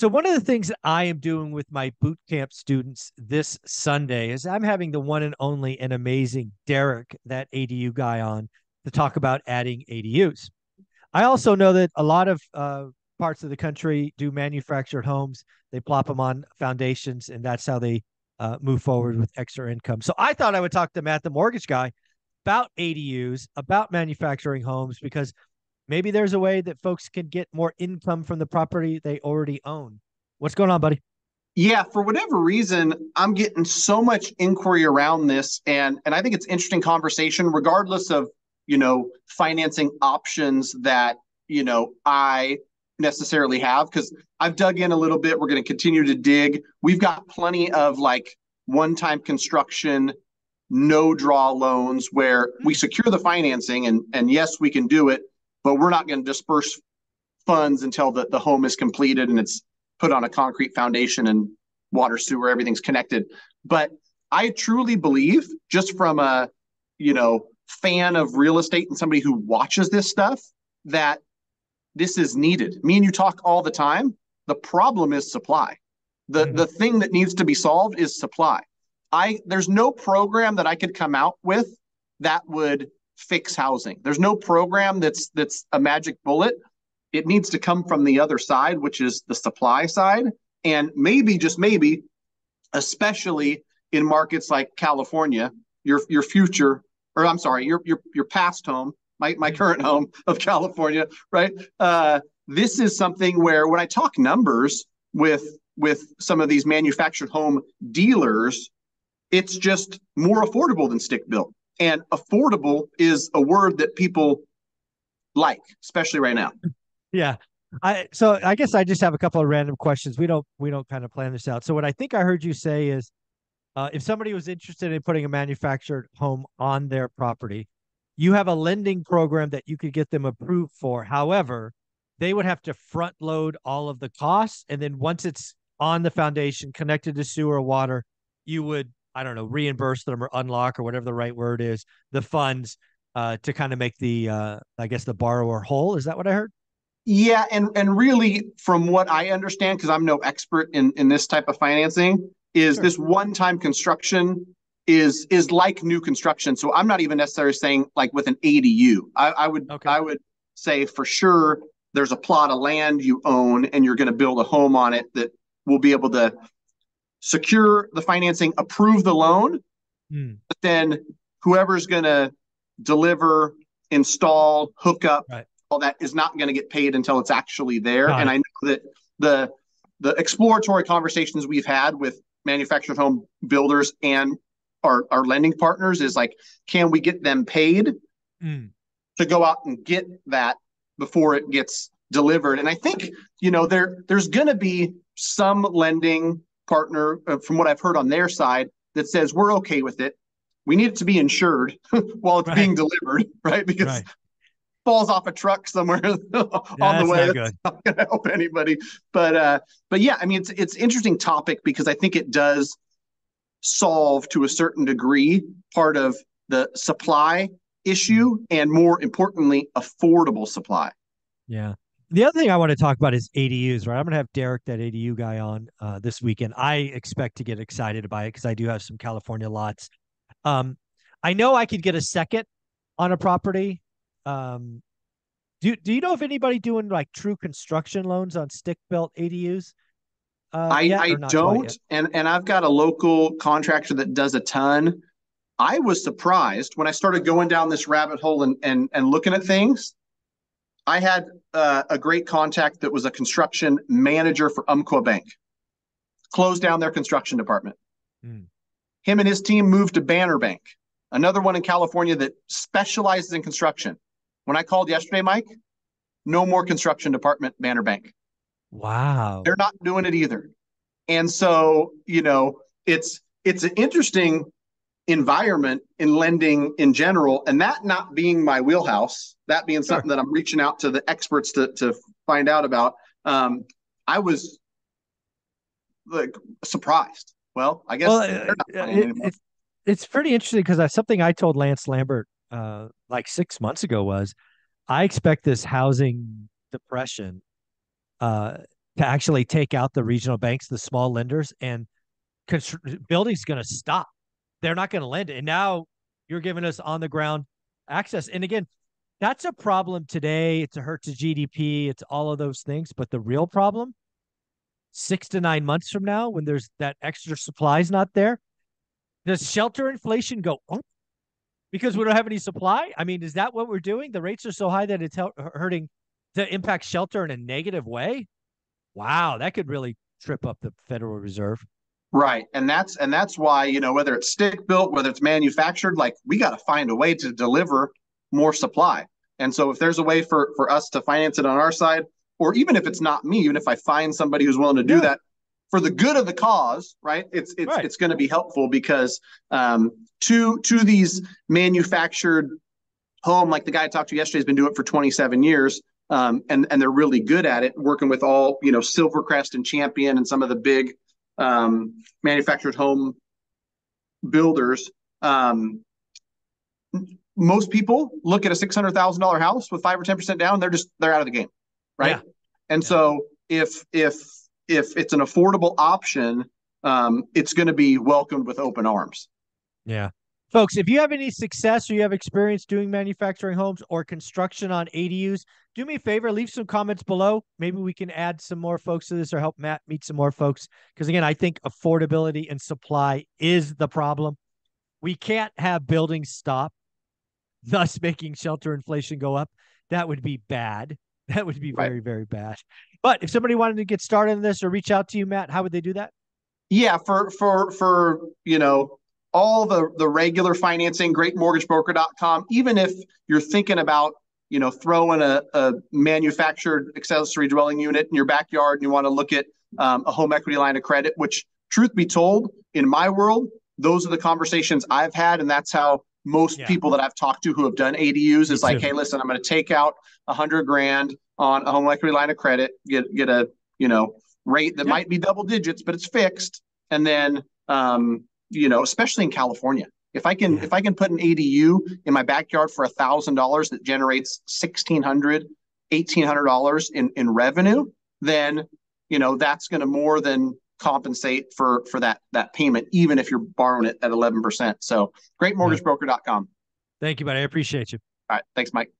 So one of the things that I am doing with my boot camp students this Sunday is I'm having the one and only and amazing Derek, that ADU guy, on to talk about adding ADUs. I also know that a lot of uh, parts of the country do manufactured homes. They plop them on foundations, and that's how they uh, move forward with extra income. So I thought I would talk to Matt, the mortgage guy, about ADUs, about manufacturing homes, because maybe there's a way that folks can get more income from the property they already own. What's going on, buddy? Yeah, for whatever reason, I'm getting so much inquiry around this, and and I think it's interesting conversation, regardless of you know financing options that you know I necessarily have because I've dug in a little bit. We're going to continue to dig. We've got plenty of like one-time construction, no draw loans where we secure the financing, and and yes, we can do it, but we're not going to disperse funds until the, the home is completed and it's put on a concrete foundation and water sewer everything's connected. But i truly believe just from a you know fan of real estate and somebody who watches this stuff that this is needed. Me and you talk all the time. The problem is supply. The mm-hmm. the thing that needs to be solved is supply. I there's no program that i could come out with that would fix housing. There's no program that's that's a magic bullet. It needs to come from the other side, which is the supply side, and maybe just maybe, especially in markets like California, your your future, or I'm sorry, your your your past home, my my current home of California, right? Uh, this is something where when I talk numbers with with some of these manufactured home dealers, it's just more affordable than stick built. And affordable is a word that people like, especially right now. Yeah. I so I guess I just have a couple of random questions. We don't we don't kind of plan this out. So what I think I heard you say is uh, if somebody was interested in putting a manufactured home on their property, you have a lending program that you could get them approved for. However, they would have to front load all of the costs, and then once it's on the foundation, connected to sewer water, you would I don't know, reimburse them or unlock or whatever the right word is, the funds uh, to kind of make the, uh, I guess, the borrower whole. Is that what I heard? Yeah, and and really, from what I understand, because I'm no expert in in this type of financing, is sure. this one time construction is is like new construction. So I'm not even necessarily saying like with an ADU. I, I would okay. I would say for sure there's a plot of land you own and you're going to build a home on it that will be able to secure the financing, approve the loan, mm. but then whoever's going to deliver, install, hook up, right. all that is not going to get paid until it's actually there. Got and it. I know that the the exploratory conversations we've had with manufactured home builders and our, our lending partners is like, can we get them paid mm. to go out and get that before it gets delivered? And I think, you know, there there's gonna be some lending partner, uh, from what I've heard on their side, that says we're okay with it. We need it to be insured while it's right. being delivered, right? Because right. falls off a truck somewhere on the way. Not that's not going to help anybody. But uh, but yeah, I mean, it's it's interesting topic because I think it does solve to a certain degree part of the supply issue and more importantly affordable supply yeah the other thing I want to talk about is ADUs, right? I'm going to have Derek, that ADU guy, on uh, this weekend. I expect to get excited about it because I do have some California lots. Um, I know I could get a second on a property. Um, do Do you know if anybody doing like true construction loans on stick built ADUs? Uh, I I don't, and and I've got a local contractor that does a ton. I was surprised when I started going down this rabbit hole and and and looking at things I had uh, a great contact that was a construction manager for Umpqua Bank, closed down their construction department. Mm. Him and his team moved to Banner Bank, another one in California that specializes in construction. When I called yesterday, Mike, no more construction department, Banner Bank. Wow. They're not doing it either. And so, you know, it's it's an interesting environment in lending in general and that not being my wheelhouse that being something sure. that i'm reaching out to the experts to, to find out about um, i was like surprised well i guess well, uh, it, it's, it's pretty interesting because something i told lance lambert uh, like six months ago was i expect this housing depression uh, to actually take out the regional banks, the small lenders, and constru- building's going to stop. They're not going to lend it. And now you're giving us on the ground access. And again, that's a problem today. It's a hurt to GDP. It's all of those things. But the real problem, six to nine months from now, when there's that extra supply is not there, does shelter inflation go up because we don't have any supply? I mean, is that what we're doing? The rates are so high that it's hurting to impact shelter in a negative way. Wow, that could really trip up the Federal Reserve. Right. And that's and that's why, you know, whether it's stick built, whether it's manufactured, like we got to find a way to deliver more supply. And so if there's a way for for us to finance it on our side, or even if it's not me, even if I find somebody who's willing to do yeah. that for the good of the cause, right? It's it's right. it's going to be helpful because um to to these manufactured home, like the guy I talked to yesterday has been doing it for 27 years. Um, and and they're really good at it, working with all you know Silvercrest and Champion and some of the big um, manufactured home builders. Um, most people look at a six hundred thousand dollar house with five or ten percent down. They're just they're out of the game, right? Yeah. And yeah. so if if if it's an affordable option, um, it's going to be welcomed with open arms. Yeah. Folks, if you have any success or you have experience doing manufacturing homes or construction on ADUs, do me a favor, leave some comments below. Maybe we can add some more folks to this or help Matt meet some more folks. Because again, I think affordability and supply is the problem. We can't have buildings stop, thus making shelter inflation go up. That would be bad. That would be very, right. very bad. But if somebody wanted to get started in this or reach out to you, Matt, how would they do that? Yeah, for for for you know all the the regular financing, greatmortgagebroker.com. Even if you're thinking about you know throwing a, a manufactured accessory dwelling unit in your backyard and you want to look at um, a home equity line of credit, which truth be told, in my world, those are the conversations I've had, and that's how most yeah. people that I've talked to who have done ADUs is like, hey, listen, I'm going to take out a hundred grand on a home equity line of credit, get get a you know rate that yeah. might be double digits, but it's fixed, and then um, you know, especially in California. If I can, yeah. if I can put an ADU in my backyard for a thousand dollars that generates sixteen hundred, eighteen hundred dollars in in revenue, then you know that's going to more than compensate for for that that payment, even if you're borrowing it at eleven percent. So, greatmortgagebroker.com. Thank you, buddy. I appreciate you. All right, thanks, Mike.